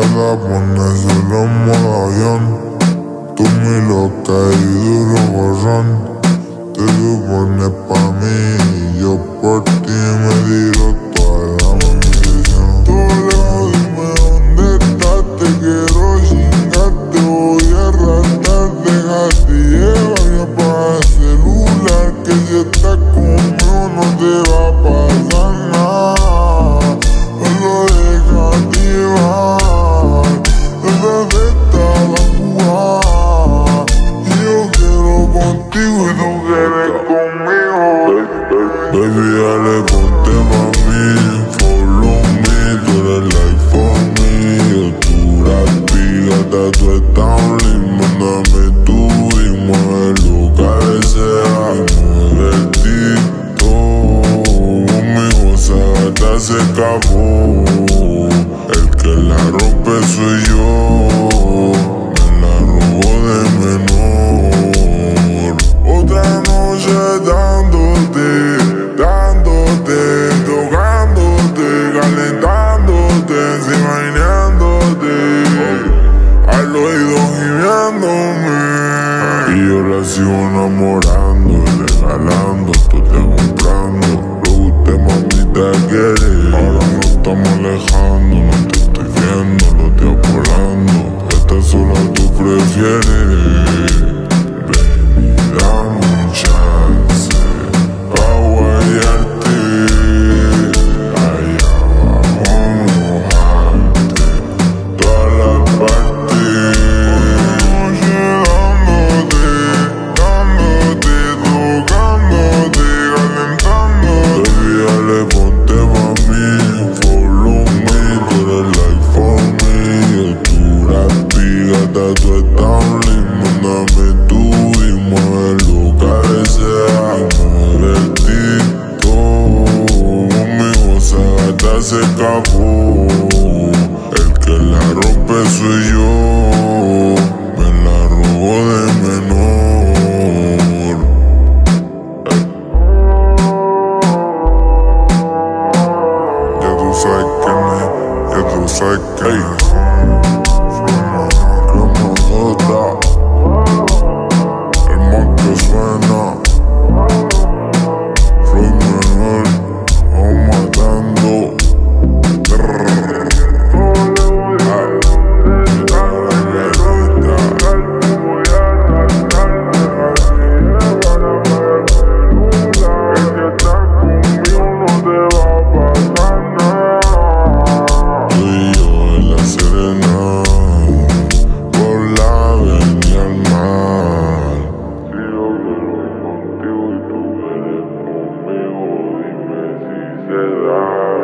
cargada, pones el lomo avión. Tú mi loca y duro borrón. Te supones pa' mí, yo por ti me diré se acabó. El que la rompe soy yo. Me la robó de menor. Otra noche dándote, dándote, tocándote, calentándote, imaginándote. Al oído gimiándome. Y yo la sigo enamorando, regalando, tú te comprando. Te maldita ahora nos estamos alejando, no te Love.